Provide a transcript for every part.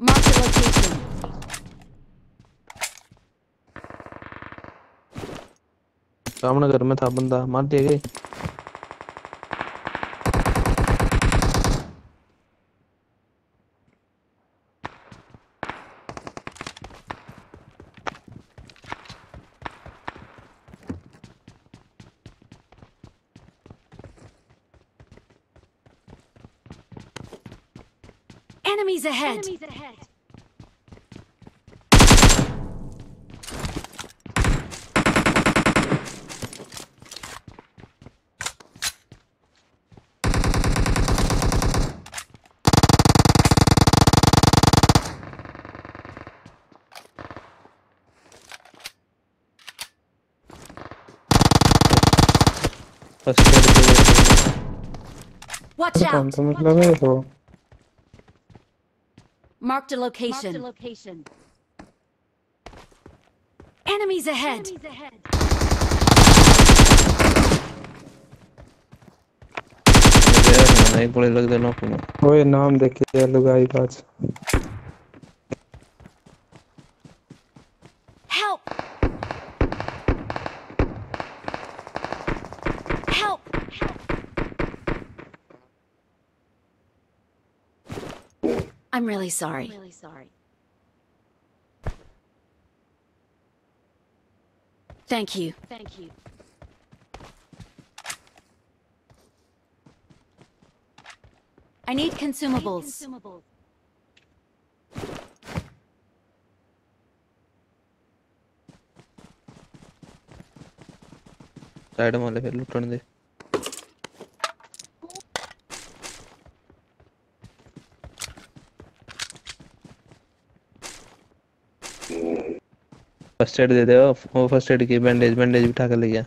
Mark the location. सामने घर में था बंदा मार दिया गया Enemies ahead! फ़र्स्ट एड पे Watch काम out! तो मतलब है वो Marked a location. Enemies ahead! मुझे रखना एक गोली लग देना अपना ओए नाम देखिए लुगाई बाज I'm really sorry. Really sorry. Thank you. Thank you. I need consumables. Side वाले फिर लुटन दे फ़र्स्ट एड दे दे वो फ़र्स्ट एड की बैंडेज बैंडेज बिठा कर ले गया।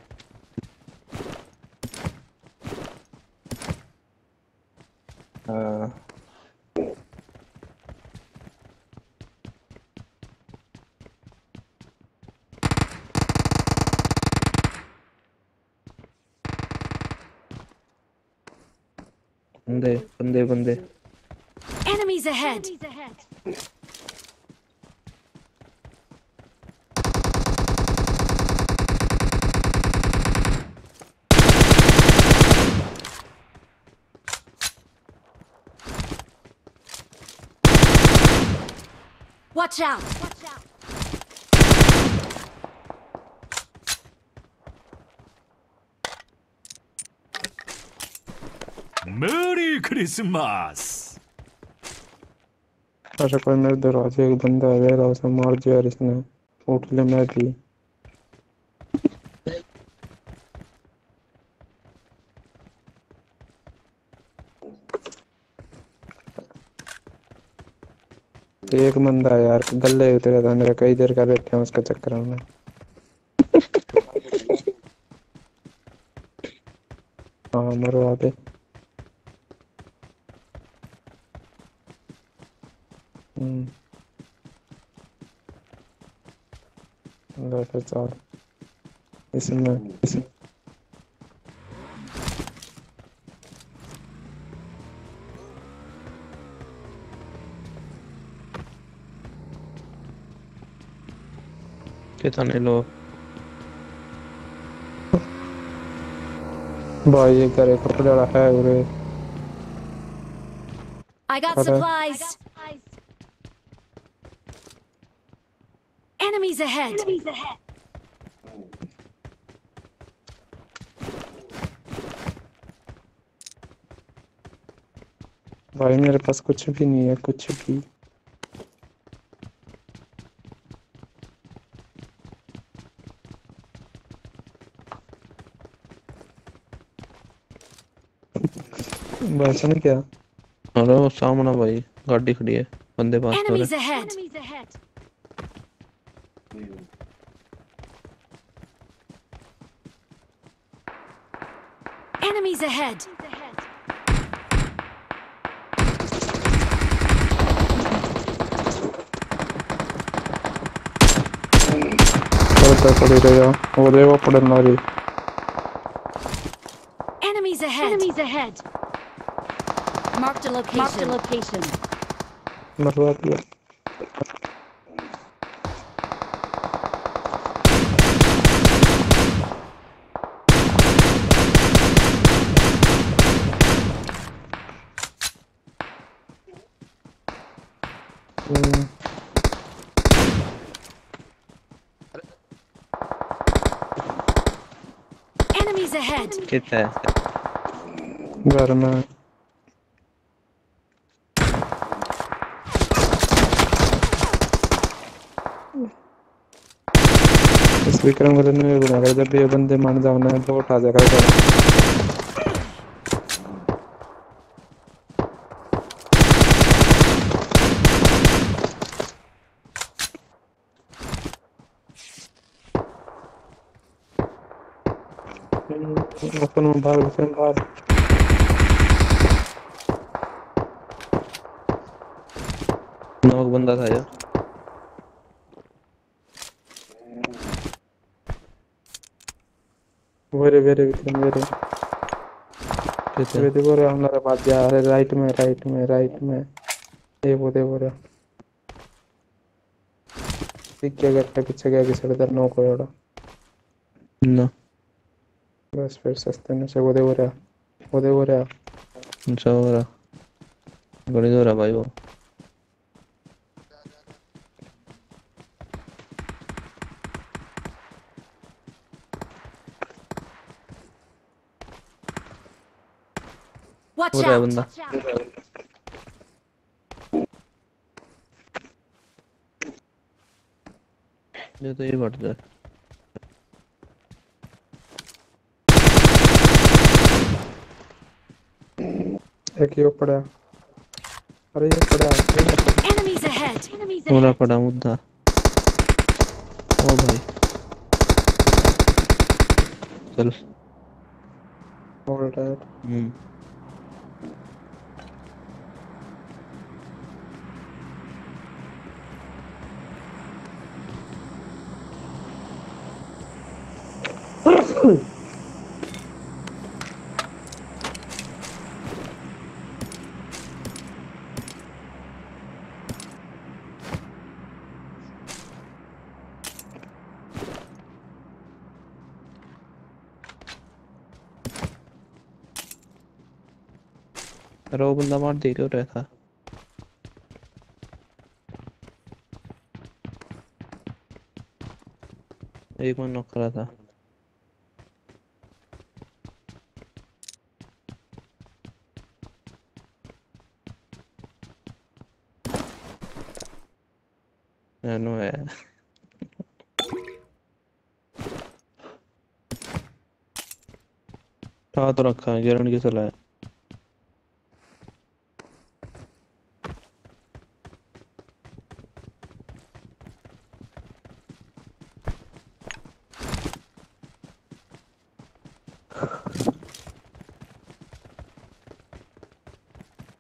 हाँ। बंदे बंदे बंदे। Enemies ahead! Watch out! Watch out! Merry Christmas अशा करणार दरवाजे एकदम दावे रावसा मार जे इसने उठले मैं थी एक बंदा यार, गले उतरा था मेरा कई देर का बैठे हैं उसका चक्कर में। हाँ मरवा दे। हम्म। फिर चल इसमें इसमें कितने लोग भाई ये करे कपड़े वाला है उरे I got Okay. supplies. Enemies ahead. भाई मेरे पास कुछ भी नहीं है कुछ भी बस क्या अरे वो सामने भाई गाड़ी खड़ी है बंदे पास हो रहे Enemies ahead. पड़ता पड़ी रहेगा वो देखो पड़े मारी Enemies ahead. Enemies ahead. Marked a location. Marked a location. मरवा दिया Enemies ahead. कितना है? घर में विक्रम गले ने बना कर जब ये बंदे मान जाओ ना तो उठा जाकर कर अपन भाग विक्रम भाग नौक बंदा था यार वेरे विक्रम वेरे कितना वेरे बोरे हमारा बात जा अरे राइट में राइट में राइट में। ये वो दे बोरे दिख क्या गया पीछे गया कि सड़क नो को एड़ा ना। बस फिर सस्ते में से वो दे बोरे वो दे बोरे अच्छा हो रहा। बड़ी दूर है भाई वो। Watch हो रहा है out! बंदा ये तो ये बढ़ जाए एक ये पड़ा अरे ये पड़ा ahead! Enemies पूरा! पड़ा मुद्दा ओ भाई चल होल्ड है हम्म अरे वो बंदा मार दे रहा था। एक मन नॉक करा था नो है उठा तो रखा है गिरण के चला है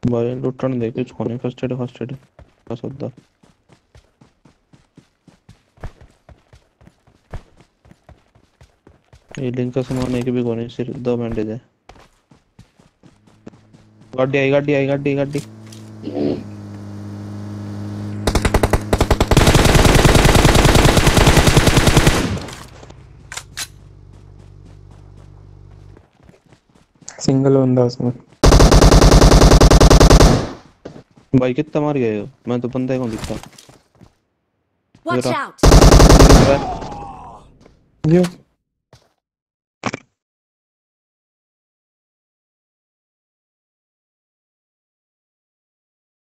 भाई लुटन दे कुछ होने फ़र्स्ट एड फ़र्स्ट एड का सौदा ये लिंक का सामान एक भी कोने सिर्फ़ दो बैंडेज है गाड़ी आई गाड़ी आई गाड़ी गाड़ी। सिंगल बंदा उसमें भाई कितना मार गए हो मैं तो बंदे को दिखता? Watch out! ये।